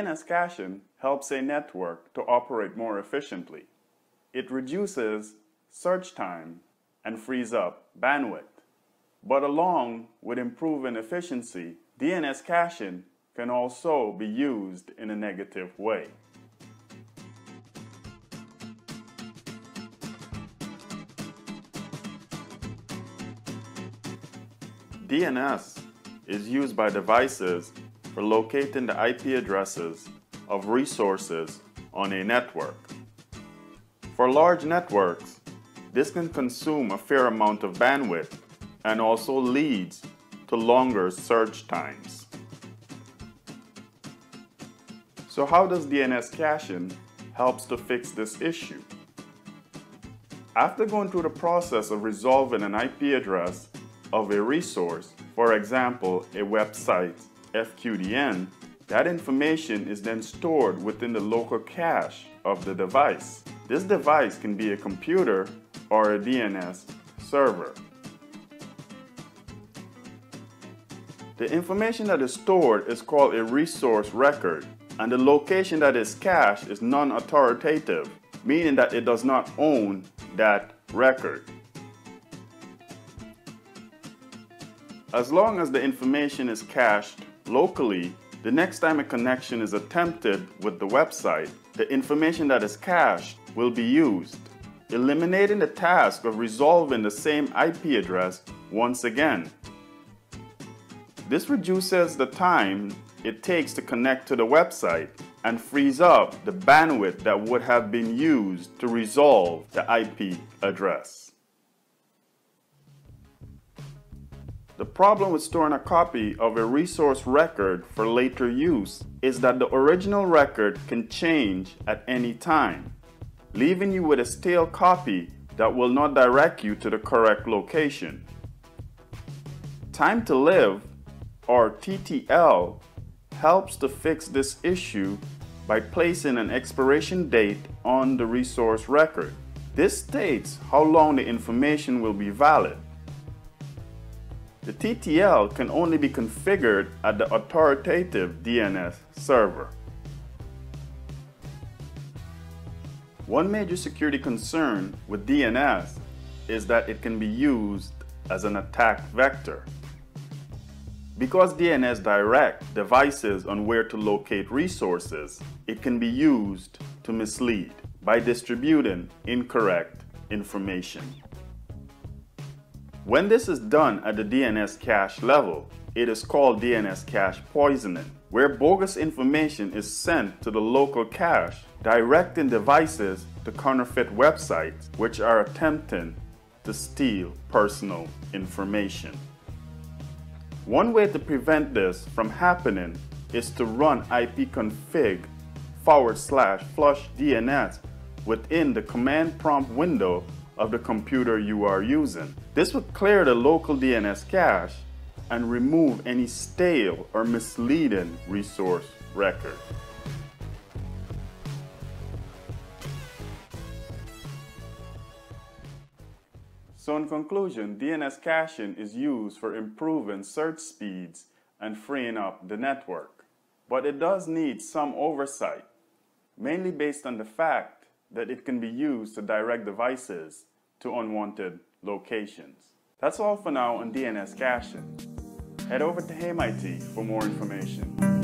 DNS caching helps a network to operate more efficiently. It reduces search time and frees up bandwidth. But along with improving efficiency, DNS caching can also be used in a negative way. DNS is used by devices for locating the IP addresses of resources on a network. For large networks, this can consume a fair amount of bandwidth and also leads to longer search times. So how does DNS caching helps to fix this issue? After going through the process of resolving an IP address of a resource, for example, a website FQDN, that information is then stored within the local cache of the device. This device can be a computer or a DNS server. The information that is stored is called a resource record, and the location that is cached is non-authoritative, meaning that it does not own that record. As long as the information is cached locally, the next time a connection is attempted with the website, the information that is cached will be used, eliminating the task of resolving the same IP address once again. This reduces the time it takes to connect to the website and frees up the bandwidth that would have been used to resolve the IP address. The problem with storing a copy of a resource record for later use is that the original record can change at any time, leaving you with a stale copy that will not direct you to the correct location. Time to Live, or TTL, helps to fix this issue by placing an expiration date on the resource record. This states how long the information will be valid. The TTL can only be configured at the authoritative DNS server. One major security concern with DNS is that it can be used as an attack vector. Because DNS directs devices on where to locate resources, it can be used to mislead by distributing incorrect information. When this is done at the DNS cache level, it is called DNS cache poisoning, where bogus information is sent to the local cache, directing devices to counterfeit websites which are attempting to steal personal information. One way to prevent this from happening is to run ipconfig forward slash flush DNS within the command prompt window of the computer you are using. This would clear the local DNS cache and remove any stale or misleading resource record. So in conclusion, DNS caching is used for improving search speeds and freeing up the network. But it does need some oversight, mainly based on the fact that it can be used to direct devices to unwanted locations. That's all for now on DNS caching. Head over to HaimIT for more information.